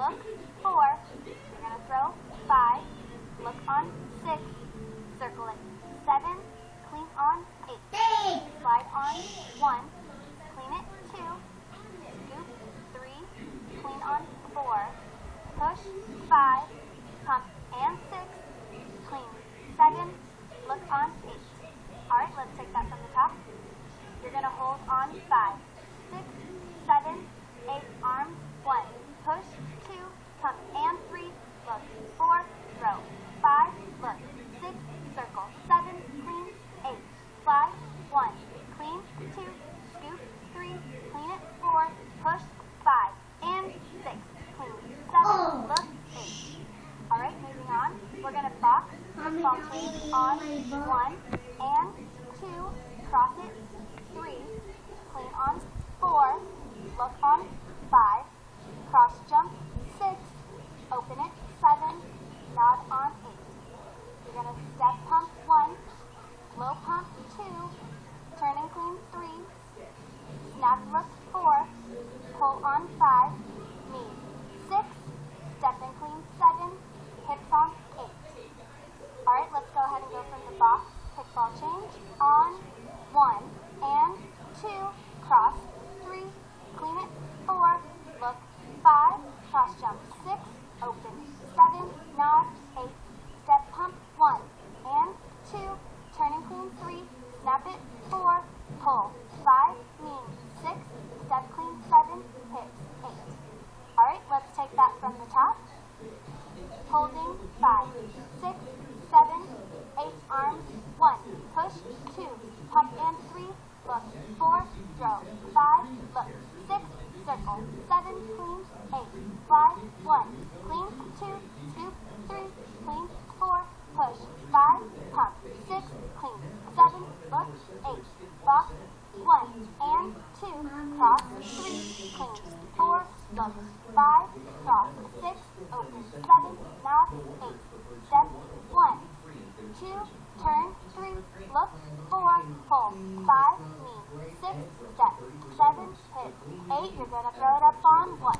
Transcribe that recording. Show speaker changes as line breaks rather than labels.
look, four. You're going to throw, five. Look on, six. Circle it, seven. Clean on, eight. Slide on, one. Clean it, two. Scoop, three. Clean on, four. Push, five. Pump, and six. Clean, seven. Look on, eight. All right, let's take that from the top. You're going to hold on, five, six, seven, eight, arms, one. Push, two, pump, and three. Look, four, throw, five, look, six, circle, seven, clean, eight, slide, one, clean, two, scoop, three, clean it, four, push, five, and six, clean, seven, look, eight. All right, moving on. We're going to ball on, one, and two, cross it, three, clean on, four, look on, five, cross jump, six, open it, seven, nod on, eight. You're going to step pump, one, low pump, two, turn and clean, three, snap look, four, pull on, five, knee, six, step and clean, seven, hips on, eight. All right, let's go ahead and go from the box. Kickball change on one and two, cross three, clean it four, look five, cross jump six, open seven, nod eight, step pump one and two, turn and clean three, snap it four, pull five, knee six, step clean seven, hit eight. All right, let's take that from the top holding five, six, seven, eight arms, one, push, two, pump and three, look, four, throw, five, look, circle, seven, clean, eight, fly, one, clean, two, scoop, three, clean, four, push, five, pump, six, clean, seven, look, eight, box, one, and two, cross, three, clean, four, look, five, cross, six, open, seven, nod, eight, step, two, turn, three, look, four, pull, five, knee, six, step, seven, hit, eight, you're gonna throw it up on one.